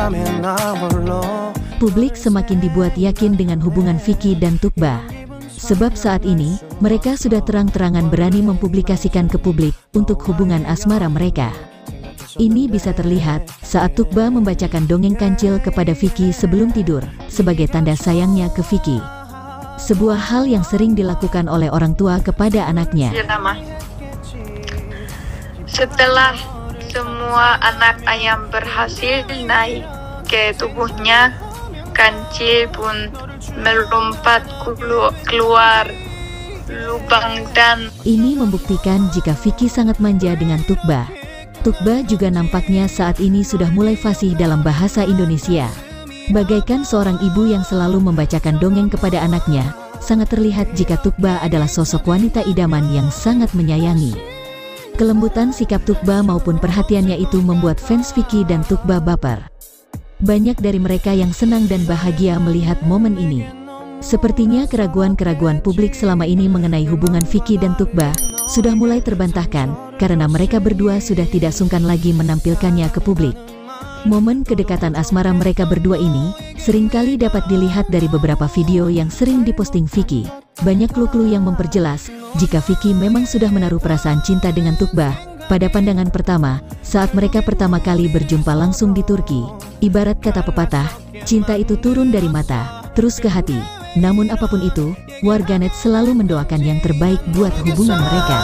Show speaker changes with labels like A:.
A: 가면 나홀로
B: Publik semakin dibuat yakin dengan hubungan Vicky dan Tukba. Sebab saat ini, mereka sudah terang-terangan berani mempublikasikan ke publik untuk hubungan asmara mereka. Ini bisa terlihat saat Tukba membacakan dongeng kancil kepada Vicky sebelum tidur, sebagai tanda sayangnya ke Vicky. Sebuah hal yang sering dilakukan oleh orang tua kepada anaknya.
C: Pertama, setelah semua anak ayam berhasil naik ke tubuhnya, kancil pun melompat kelu- keluar lubang dan
B: Ini membuktikan jika Vicky sangat manja dengan Tukba. Tukba juga nampaknya saat ini sudah mulai fasih dalam bahasa Indonesia. Bagaikan seorang ibu yang selalu membacakan dongeng kepada anaknya, sangat terlihat jika Tukba adalah sosok wanita idaman yang sangat menyayangi. Kelembutan sikap Tukba maupun perhatiannya itu membuat fans Vicky dan Tukba baper. Banyak dari mereka yang senang dan bahagia melihat momen ini. Sepertinya keraguan-keraguan publik selama ini mengenai hubungan Vicky dan Tukba sudah mulai terbantahkan karena mereka berdua sudah tidak sungkan lagi menampilkannya ke publik. Momen kedekatan asmara mereka berdua ini sering kali dapat dilihat dari beberapa video yang sering diposting Vicky. Banyak clue-clue yang memperjelas jika Vicky memang sudah menaruh perasaan cinta dengan Tukba pada pandangan pertama saat mereka pertama kali berjumpa langsung di Turki. Ibarat kata pepatah, cinta itu turun dari mata, terus ke hati. Namun apa pun itu, warganet selalu mendoakan yang terbaik buat hubungan mereka.